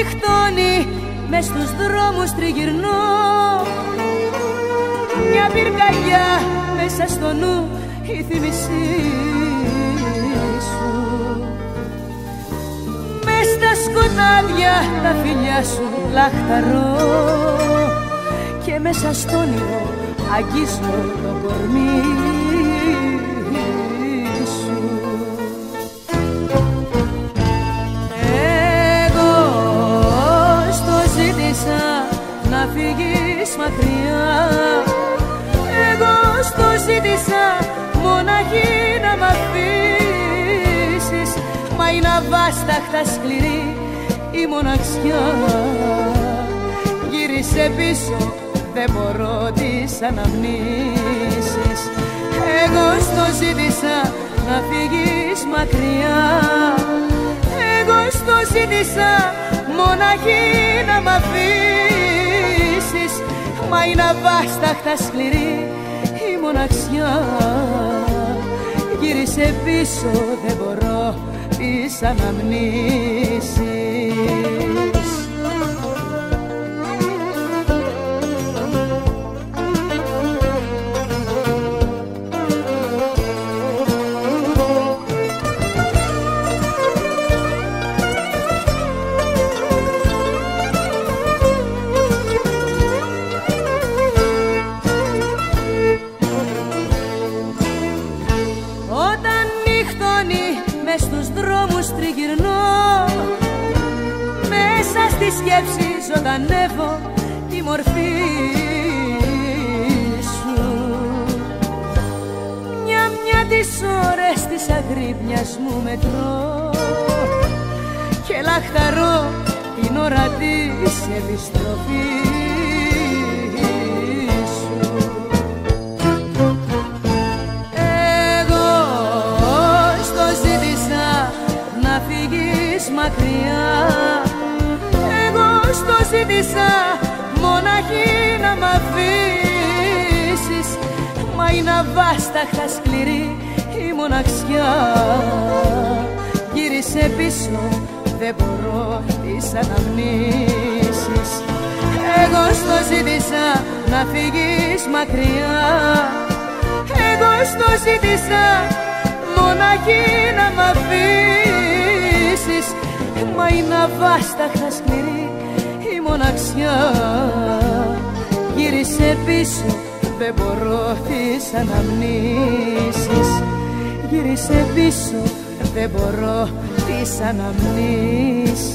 νυχτώνει μες στους δρόμους τριγυρνώ. Μια πυρκαγιά μέσα στο νου η θύμησή σου. Μες στα σκοτάδια τα φιλιά σου λαχταρώ. Και μέσα στο όνειρο αγγίζω το κορμί φύγεις μακριά. Εγώ στο ζήτησα μοναχή να μ' αφήσεις. Μα είναι αβάσταχτα σκληρή η μοναξιά. Γύρισε πίσω δεν μπορώ τις αναμνήσεις. Εγώ στο ζήτησα να φύγεις μακριά. Εγώ στο ζήτησα μοναχή να μ' αφήσεις Μα είναι αβάσταχτα σκληρή η μοναξιά. Γύρισε πίσω δεν μπορώ τις αναμνήσεις μες στους δρόμους τριγυρνώ. Μέσα στη σκέψη ζωντανεύω τη μορφή σου. Μια-μια τις ώρες της αγρύπνιας μου μετρώ Και λαχταρώ την ώρα της επιστροφής ζήτησα μοναχή να μ' αφήσεις. Μα είναι αβάσταχτα σκληρή η μοναξιά Γύρισε πίσω δεν μπορώ τις αναμνήσεις. Εγώ στο ζήτησα να φύγεις μακριά. Εγώ στο ζήτησα μοναχή να μ' αφήσεις. Μα είναι αβάσταχτα σκληρή η μοναξιά. Γύρισε πίσω δεν μπορώ τις αναμνήσεις Γύρισε πίσω δεν μπορώ τις αναμνήσεις